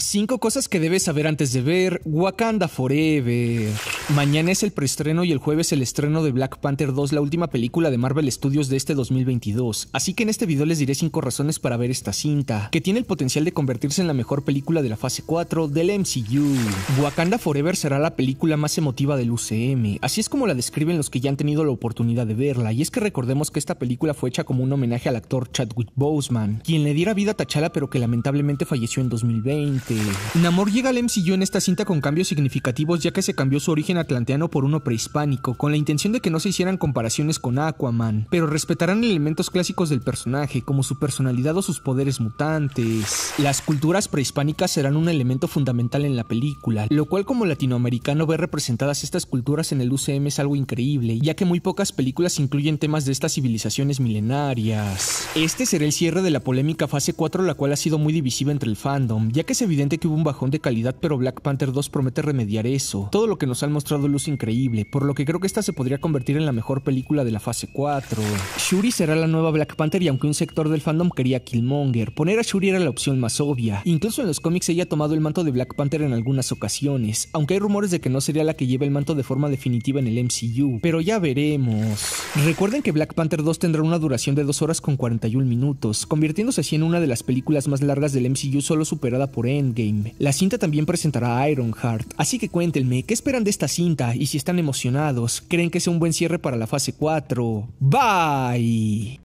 5 cosas que debes saber antes de ver Wakanda Forever. Mañana es el preestreno y el jueves el estreno de Black Panther 2, la última película de Marvel Studios de este 2022. Así que en este video les diré 5 razones para ver esta cinta, que tiene el potencial de convertirse en la mejor película de la fase 4 del MCU. Wakanda Forever será la película más emotiva del UCM, así es como la describen los que ya han tenido la oportunidad de verla, y es que recordemos que esta película fue hecha como un homenaje al actor Chadwick Boseman, quien le diera vida a T'Challa pero que lamentablemente falleció en 2020. Namor llega al MCU en esta cinta con cambios significativos ya que se cambió su origen atlanteano por uno prehispánico, con la intención de que no se hicieran comparaciones con Aquaman, pero respetarán elementos clásicos del personaje, como su personalidad o sus poderes mutantes. Las culturas prehispánicas serán un elemento fundamental en la película, lo cual como latinoamericano ver representadas estas culturas en el UCM es algo increíble, ya que muy pocas películas incluyen temas de estas civilizaciones milenarias. Este será el cierre de la polémica fase 4, la cual ha sido muy divisiva entre el fandom, ya que se que hubo un bajón de calidad, pero Black Panther 2 promete remediar eso. Todo lo que nos han mostrado luz increíble, por lo que creo que esta se podría convertir en la mejor película de la fase 4. Shuri será la nueva Black Panther y aunque un sector del fandom quería Killmonger, poner a Shuri era la opción más obvia. Incluso en los cómics ella ha tomado el manto de Black Panther en algunas ocasiones, aunque hay rumores de que no sería la que lleve el manto de forma definitiva en el MCU, pero ya veremos. Recuerden que Black Panther 2 tendrá una duración de 2 horas con 41 minutos, convirtiéndose así en una de las películas más largas del MCU solo superada por Endgame. La cinta también presentará a Ironheart, así que cuéntenme, ¿qué esperan de esta cinta? Y si están emocionados, ¿creen que sea un buen cierre para la fase 4? Bye.